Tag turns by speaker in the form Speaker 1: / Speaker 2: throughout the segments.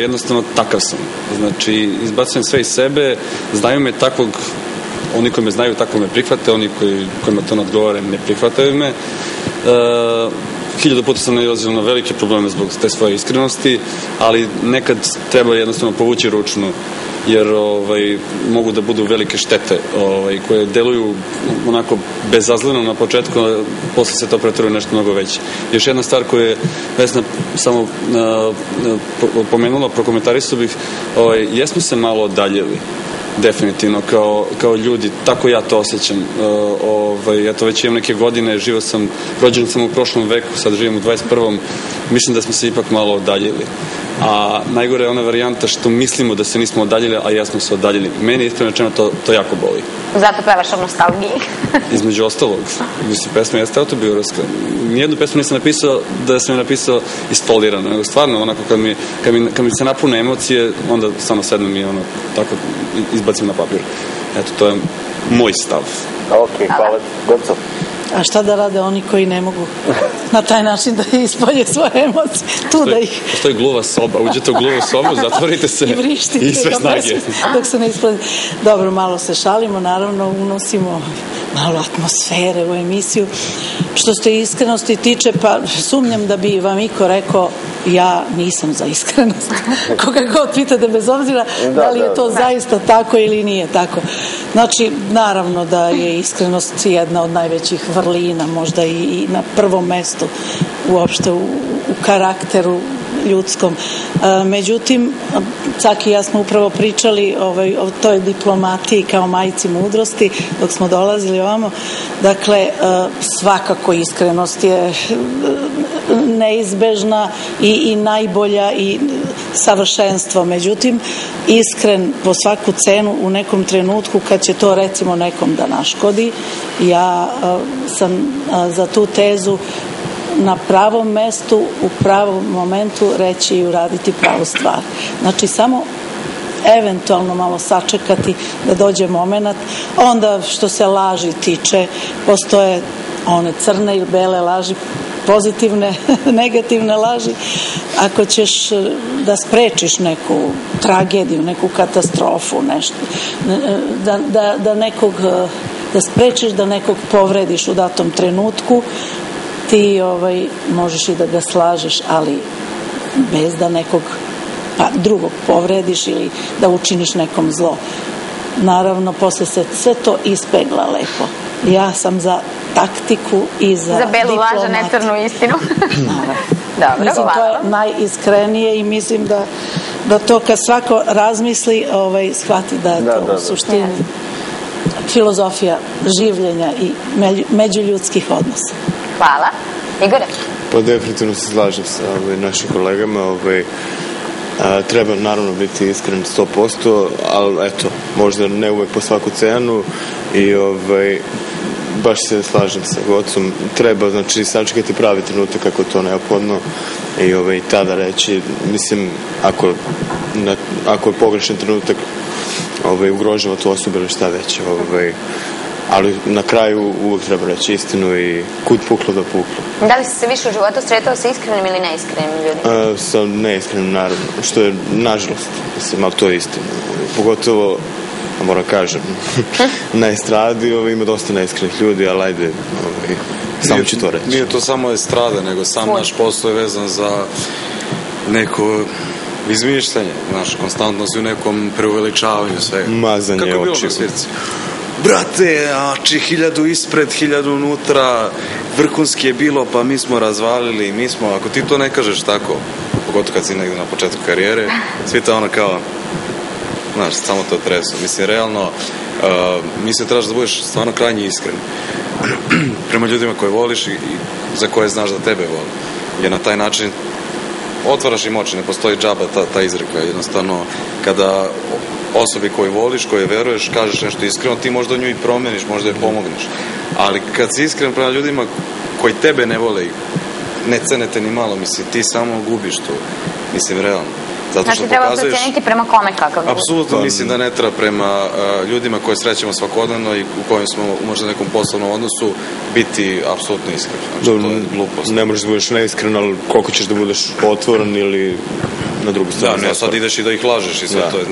Speaker 1: Jednostavno takav sam. Znači, izbacujem sve iz sebe, znaju me takvog, oni koji me znaju tako me prihvate, oni koji, kojima to nadgovore ne prihvataju me. E, hiljadu puta sam nailazio na velike probleme zbog te svoje iskrenosti, ali nekad treba jednostavno povući ručnu jer ovaj, mogu da budu velike štete ovaj, koje deluju onako bezazleno na početku, a posle se to pretvoruje nešto mnogo veće. Još jedna stvar koju je Vesna samo a, pomenula, prokomentarisao bih, ovaj, jesmo se malo odaljili definitivno kao, kao ljudi, tako ja to osjećam. E, ovaj, ja to već imam neke godine, živo sam, rođen sam u prošlom veku, sad živim u 21. Mislim da smo se ipak malo odaljili. A najgore je ona varijanta što mislimo da se nismo odaljili, a ja smo se odaljili. Meni iskreno rečeno to, to jako boli.
Speaker 2: Zato pevaš o nostalgiji.
Speaker 1: Između ostalog, mislim, pesma jeste autobiografska. Nijednu pesmu nisam napisao da sam je napisao ispolirano, nego stvarno onako kad mi, kad mi, kad mi se napune emocije, onda samo sednem i ono, tako izbacim na papir. Eto, to je moj stav.
Speaker 3: Ok, hvala. Goco.
Speaker 4: A šta da rade oni koji ne mogu na taj način da ispolje svoje emocije? Tu
Speaker 1: Postoji,
Speaker 4: da ih
Speaker 1: postoji gluva soba, uđete u gluvu sobu, zatvorite se
Speaker 4: i vrištite
Speaker 1: i sve snage.
Speaker 4: dok se ne ispladi. Dobro, malo se šalimo, naravno unosimo malo atmosfere u emisiju. Što se iskrenosti tiče, pa sumnjam da bi vam Iko rekao ja nisam za iskrenost. Koga god pitate, bez obzira da, li je to zaista tako ili nije tako. Znači, naravno da je iskrenost jedna od najvećih vrlina, možda i, i na prvom mestu uopšte u, u karakteru ljudskom. E, Međutim, Caki i ja smo upravo pričali ovaj, o toj diplomatiji kao majici mudrosti dok smo dolazili ovamo. Dakle, e, svakako iskrenost je e, neizbežna i, i najbolja i savršenstvo. Međutim, iskren po svaku cenu u nekom trenutku kad će to recimo nekom da naškodi, ja sam za tu tezu na pravom mestu, u pravom momentu reći i uraditi pravu stvar. Znači, samo eventualno malo sačekati da dođe moment. Onda što se laži tiče, postoje one crne ili bele laži, pozitivne, negativne laži. Ako ćeš eh, da sprečiš neku tragediju, neku katastrofu, nešto, eh, da, da, da nekog da sprečiš da nekog povrediš u datom trenutku, ti ovaj, možeš i da ga slažeš, ali bez da nekog pa, drugog povrediš ili da učiniš nekom zlo. Naravno, posle se sve to ispegla lepo. Ja sam za taktiku i za
Speaker 2: Za belu laža, ne
Speaker 4: diplomatiju.
Speaker 2: crnu istinu. Dobro,
Speaker 4: Mislim, to
Speaker 2: hvala
Speaker 4: je
Speaker 2: vam.
Speaker 4: najiskrenije i mislim da, da to kad svako razmisli, ovaj, shvati da je
Speaker 3: Da,
Speaker 4: to
Speaker 3: da, da.
Speaker 4: u suštini filozofija življenja i među- međuljudskih odnosa.
Speaker 2: Hvala. Igore?
Speaker 5: Pa definitivno se slažem sa ovaj, našim kolegama. Ovaj, a, treba naravno biti iskren 100%, ali eto, možda ne uvek po svaku cenu i ovaj, baš se slažem sa Gocom. Treba, znači, sačekati pravi trenutak kako to neophodno i ovaj, tada reći, mislim, ako, na, ako je pogrešan trenutak ovaj, ugrožava tu osobu ili šta već. Ovaj, ali na kraju uvek treba reći istinu i kud puklo da puklo.
Speaker 2: Da li si se više u životu sretao sa iskrenim ili neiskrenim ljudima?
Speaker 5: E, sa neiskrenim naravno, što je nažalost, mislim, ali to je istina. Pogotovo, a moram kažem, na estradi ovaj, ima dosta neiskrenih ljudi, ali ajde, ovaj, samo ću to reći.
Speaker 6: Nije to samo estrada, nego sam
Speaker 2: Tvoj.
Speaker 6: naš posao je vezan za neko izmišljanje, znaš, konstantno si u nekom preuveličavanju svega.
Speaker 5: Mazanje
Speaker 6: Kako je bilo na svirci? Brate, a či hiljadu ispred, hiljadu unutra, vrhunski je bilo, pa mi smo razvalili, mi smo, ako ti to ne kažeš tako, pogotovo kad si negde na početku karijere, svi to ono kao, znaš, samo to tresu. Mislim, realno, uh, mislim, trebaš da budeš stvarno krajnje iskren prema ljudima koje voliš i, za koje znaš da tebe vole. Jer na taj način otvaraš im oči, ne postoji džaba ta, ta izreka. Jednostavno, kada osobi koju voliš, koje veruješ, kažeš nešto iskreno, ti možda nju i promeniš, možda je pomogneš. Ali kad si iskren prema ljudima koji tebe ne vole ne cene te ni malo, mislim, ti samo gubiš tu. Mislim, realno. Zato
Speaker 2: Znači,
Speaker 6: što
Speaker 2: treba
Speaker 6: pokazuješ...
Speaker 2: proceniti prema kome kakav je.
Speaker 6: Apsolutno mislim da ne treba prema uh, ljudima koje srećemo svakodnevno i u kojim smo možda nekom poslovnom odnosu biti apsolutno iskreni. Znači,
Speaker 5: Dobro,
Speaker 6: to je glupost.
Speaker 5: ne možeš da budeš neiskren, ali koliko ćeš da budeš otvoren ili na drugu stranu.
Speaker 6: Da, ne, sad ideš i da ih lažeš i sve
Speaker 5: Da.
Speaker 6: to je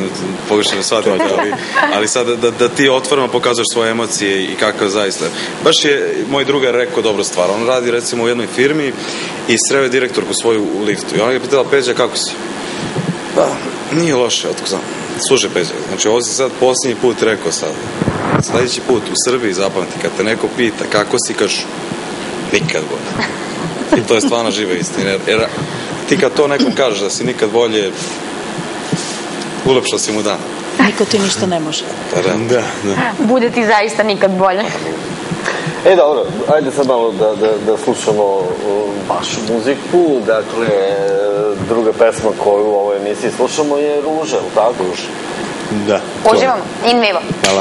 Speaker 6: pogrešno shvatite, ali, ali sad da, da ti otvoreno pokažeš svoje emocije i kakav zaista. Baš je moj drugar rekao dobru stvar. On radi recimo u jednoj firmi i sreo je direktorku svoju u liftu. I ona je pitala, Peđa, kako si? Pa, nije loše, otko znam. Slušaj, Peđa, znači ovo si sad posljednji put rekao sad. Sljedeći put u Srbiji zapamti, kad te neko pita kako si, kažu, nikad bolje. I to je stvarno živa istina. Jer, jer ti kad to nekom kažeš da si nikad bolje, ulepšao si mu dan.
Speaker 4: Niko ti ništa ne može.
Speaker 6: Pa da.
Speaker 5: Da, da.
Speaker 2: Bude ti zaista nikad bolje.
Speaker 3: E dobro, ajde sad malo da, da, da slušamo vašu muziku. Dakle, druga pesma koju u ovoj emisiji slušamo je Ruža, ili tako? Ruža.
Speaker 5: Da.
Speaker 2: Uživamo. In vivo.
Speaker 5: Hvala.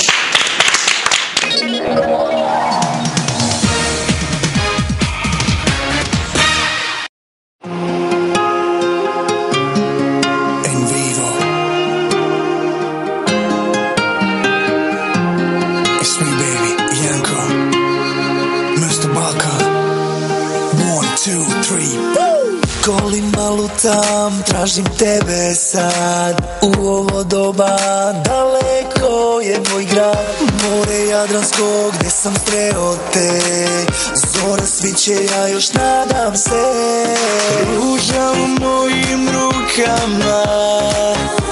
Speaker 7: Tebe sad U ovo doba daleko je moj grad More Jadransko gdje sam sreo te. Zora sviće, ja još nadam se. Ruža u mojim rukama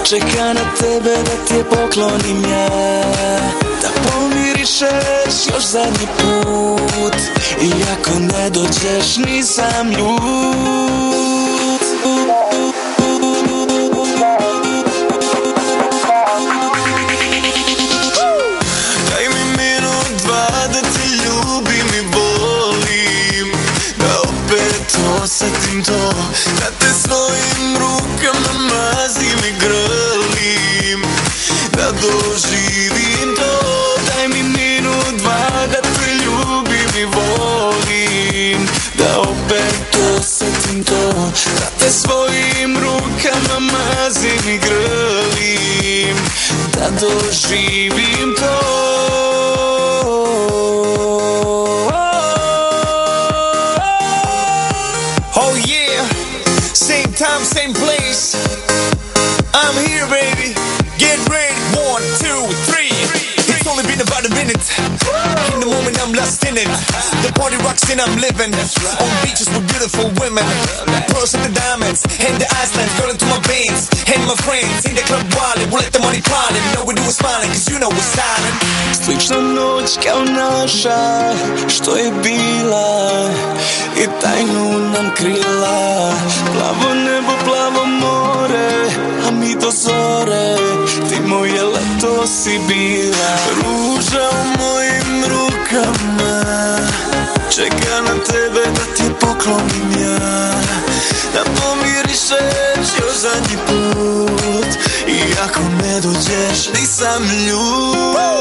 Speaker 7: Čeka na tebe da ti je poklonim ja. Da pomirišeš još zadnji put I ako ne dođeš nisam ljut osetim to. Da te svojim rukama mazim i grlim. Da doživim to Daj mi minut, dva da te ljubim i volim. Da opet osetim to Da te svojim rukama mazim i grlim. Da doživim to about. In the moment, I'm lost in it. The party rocks and I'm living. On beaches with beautiful women. Pearls and the diamonds. And the Iceland girl into my veins. And my friends in the club wallet. We'll let the money pile. And know we do is smiling, cause you know we're silent. Slična noć kao naša, što je bila i tajnu nam krila. Plavo nebo, plavo more, a mi do zore, ti moje leto si bila. Ruža u mojim rukama, čeka na tebe da ti poklonim ja. Da pomirišeš još zadnji put, i ako ne dođeš nisam ljud.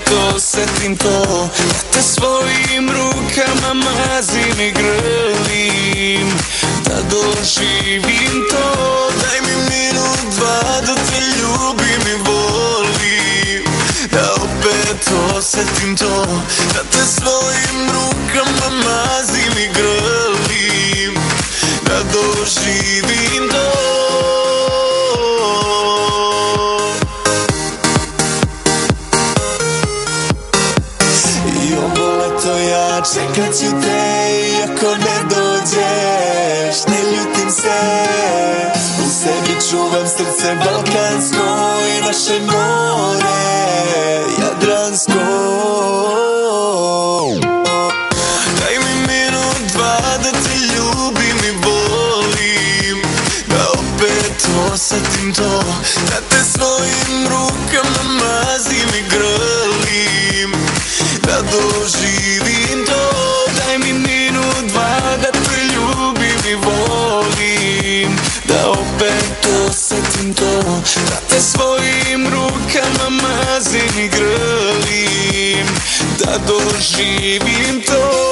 Speaker 7: Opet osetim to Da te svojim rukama mazim i grlim. Da doživim to Daj mi minut, dva da te ljubim i volim. Da opet osetim to Da te svojim rukama mazim i grlim. Da doživim to ja čekat ću te Iako ne dođeš, ne ljutim se. U sebi čuvam srce balkansko I naše more Jadransko. Daj mi da te ljubim i volim Da opet osetim to Da Da doživim to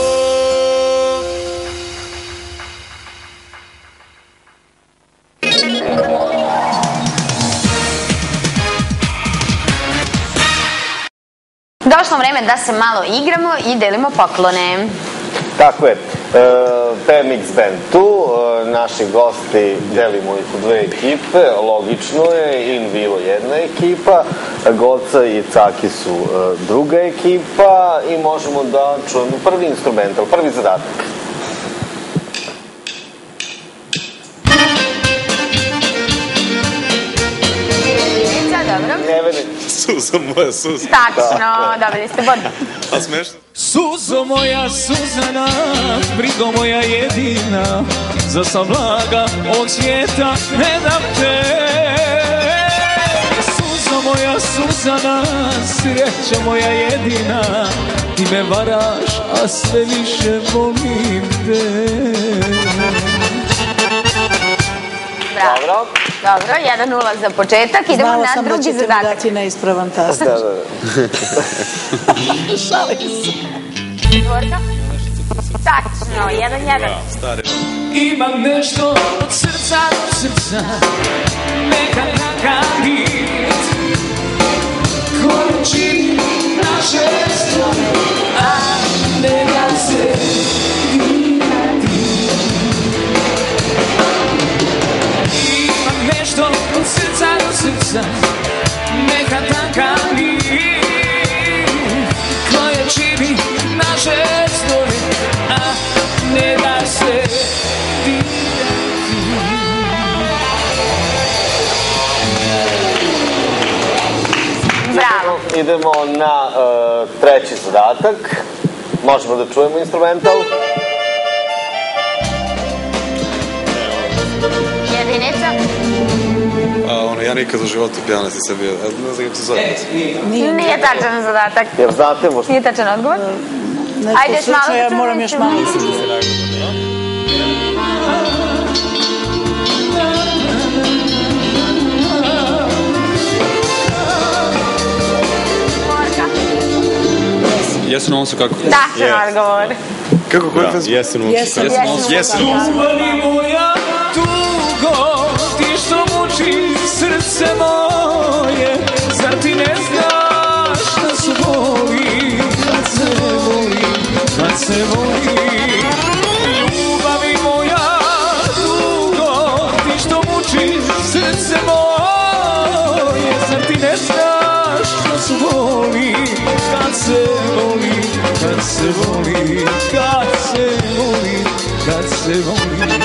Speaker 2: Došlo vreme da se malo igramo i delimo poklone.
Speaker 3: Tako je. E, PMX Band tu, e, naši gosti delimo ih u dve ekipe, logično je, In Vivo jedna ekipa, Goca i Caki su e, druga ekipa i možemo da čujemo prvi instrumental, prvi zadatak.
Speaker 6: Suza moja, suza.
Speaker 2: Tačno, dobili ste bod.
Speaker 6: A smešno?
Speaker 8: Suzo moja Suzana, brigo moja jedina, za sva blaga ovog svijeta ne dam te. Suzo moja Suzana, sreća moja jedina, ti me varaš, a sve više volim te.
Speaker 3: Dobro.
Speaker 2: Dobro, 1-0 za početak. Idemo
Speaker 4: Znala
Speaker 2: na
Speaker 4: sam da
Speaker 2: drugi
Speaker 4: ćete mi
Speaker 2: zadatak.
Speaker 4: dati neispravan tast.
Speaker 3: Da, da, da.
Speaker 4: Šalim se.
Speaker 2: Četvorka. Tačno, 1-1.
Speaker 6: Stari.
Speaker 8: Imam nešto od srca do srca Neka takav bit Koju čini naše strane A ne da srca Neka takav Koje čini naše strane A ne da se
Speaker 2: Bravo.
Speaker 3: Idemo na e, treći zadatak. Možemo da čujemo instrumental.
Speaker 6: A ono, ja nikad u životu pijanac nisam bio. A Ne znam kako se zove.
Speaker 2: Nije tačan zadatak.
Speaker 3: Jer znate možda...
Speaker 2: Nije tačan odgovor.
Speaker 4: Neko
Speaker 2: Ajde, još malo
Speaker 4: slučaja,
Speaker 2: da čujemo
Speaker 4: moram još malo
Speaker 2: instrument. Četvorka.
Speaker 1: Jesu na onsu kako?
Speaker 2: Tačan odgovor.
Speaker 6: Kako, koji pesma?
Speaker 5: Jesen u
Speaker 4: Jesen.
Speaker 1: Jesen.
Speaker 6: Jesen.
Speaker 8: Ljubavi moja se voli. Ljubavi moja tugo, ti što muči srce moje, zar ti ne znaš da se voli, kad se voli, kad se voli, kad se voli, kad se voli.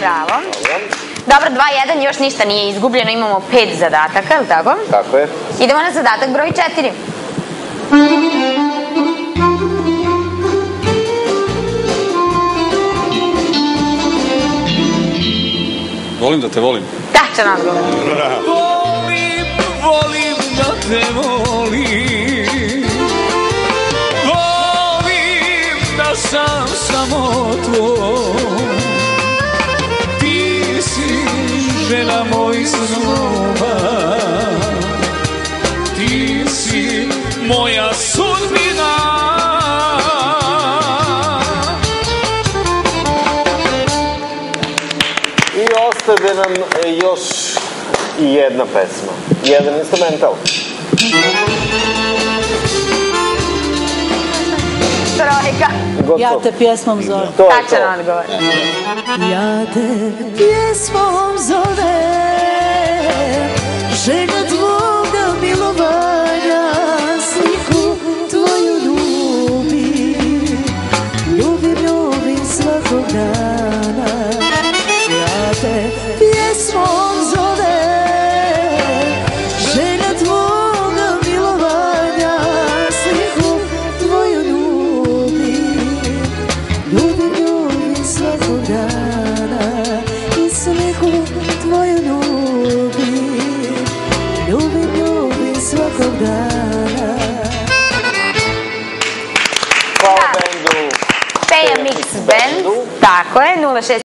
Speaker 2: Bravo. Dobro, 2-1, još ništa nije izgubljeno, imamo pet zadataka, je li tako?
Speaker 3: Tako je.
Speaker 2: Idemo na zadatak broj 4.
Speaker 1: Volim da te volim.
Speaker 2: Tačan odgovor.
Speaker 8: Volim, volim da te volim
Speaker 3: nam e, još jedna pesma. Jedan instrumental.
Speaker 2: Trojka.
Speaker 3: Gotovo.
Speaker 4: Ja te pjesmom zovem.
Speaker 3: To je to.
Speaker 2: Tačan odgovor.
Speaker 4: Ja te pjesmom zovem Želja tvoga
Speaker 3: Hvala